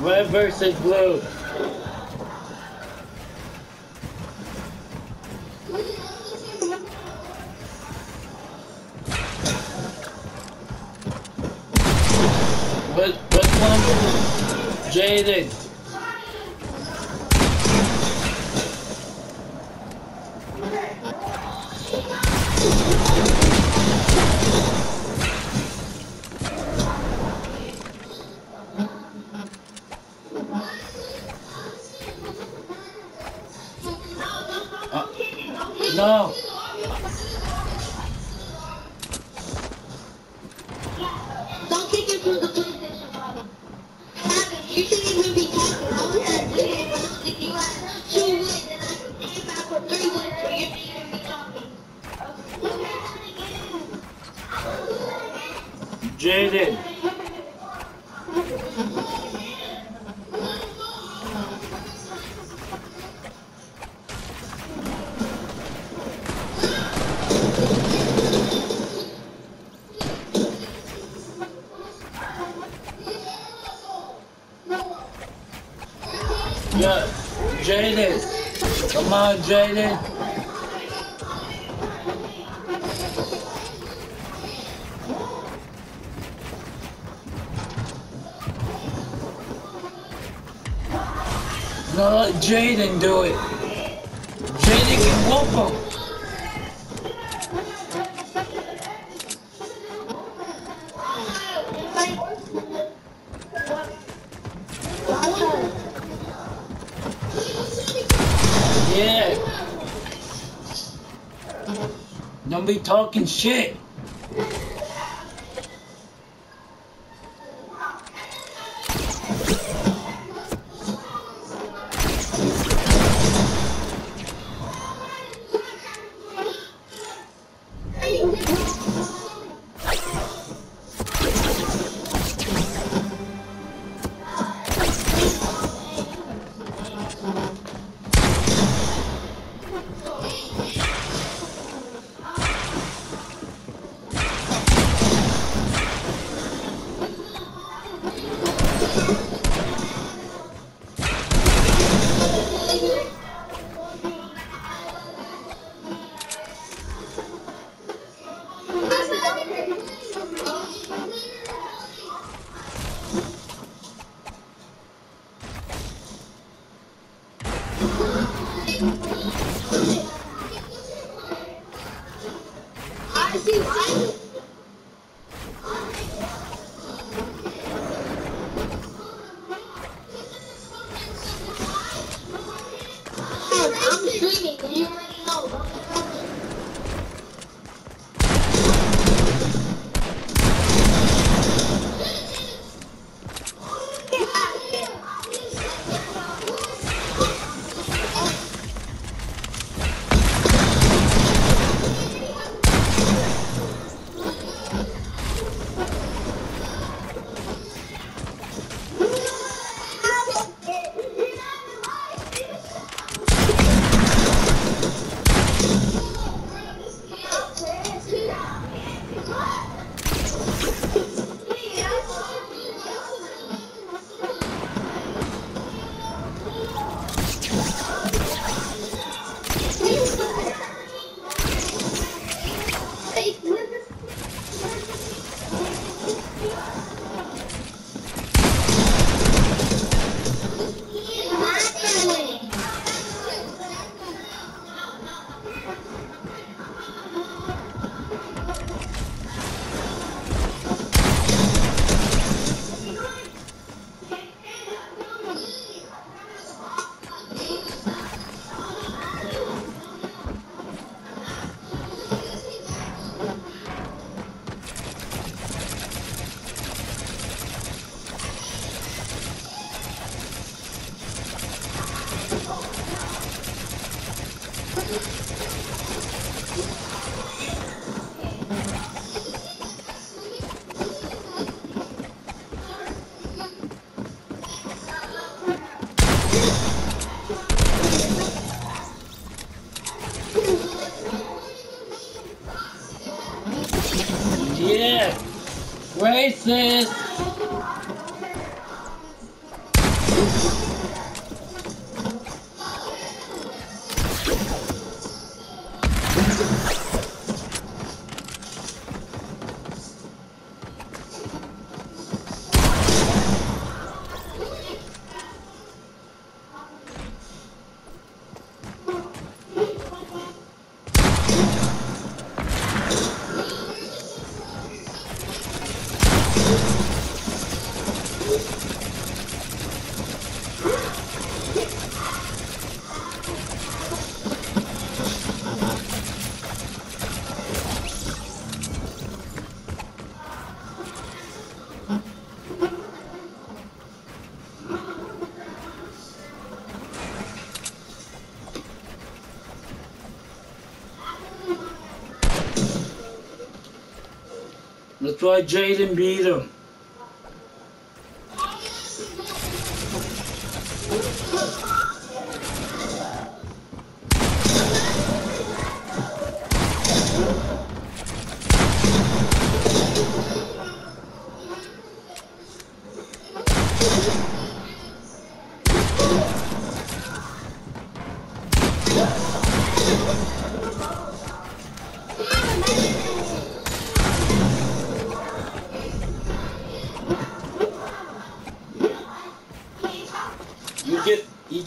Red versus blue. What, what one? Jaden. No. Don't kick it through the PlayStation bottom. You shouldn't even be talking. I was at the game, but if you had two wins and I came back with three wins, so you shouldn't even be talking. Jaden. Yeah, Jaden. Come on, Jaden. No, let Jaden do it. Jaden can whoop him. Don't be talking shit. I'm streaming, you already know. Texas. Why Jaden beat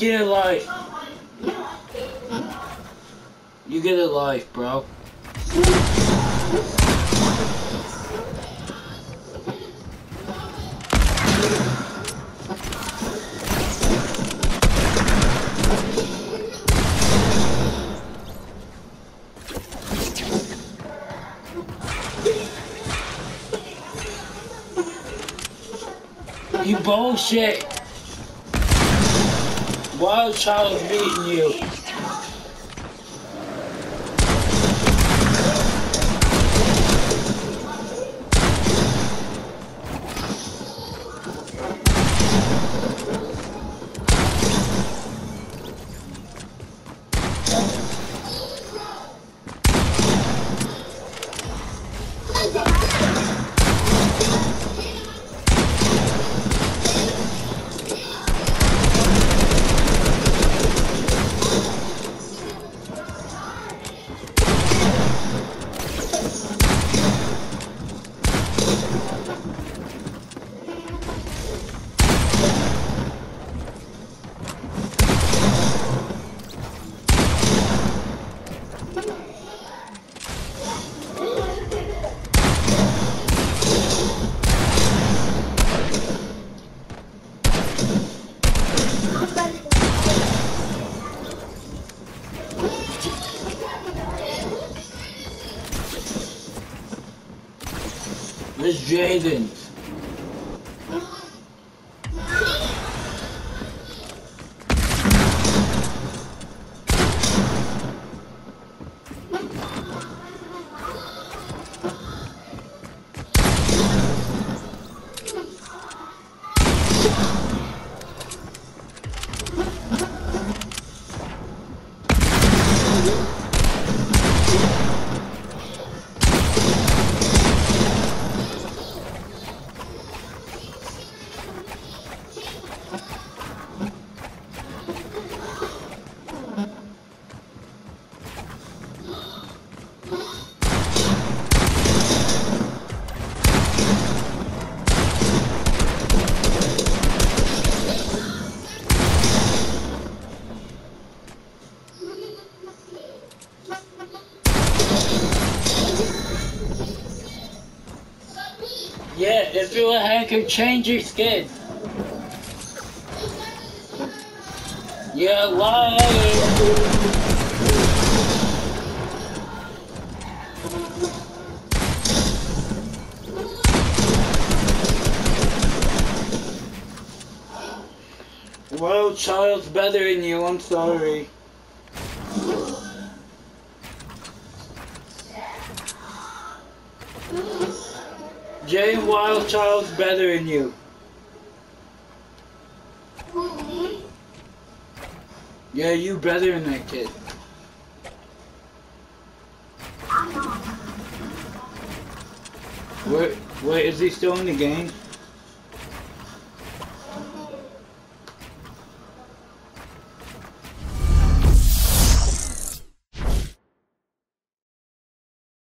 get a life. You get a life, bro. You bullshit. Wild Child beating you. Jaden. Yeah, if you're a hacker, change your skin. You're lying. Well, child's better than you, I'm sorry. Jay Wildchild's better than you. Yeah, you better than that kid. Wait, wait, is he still in the game?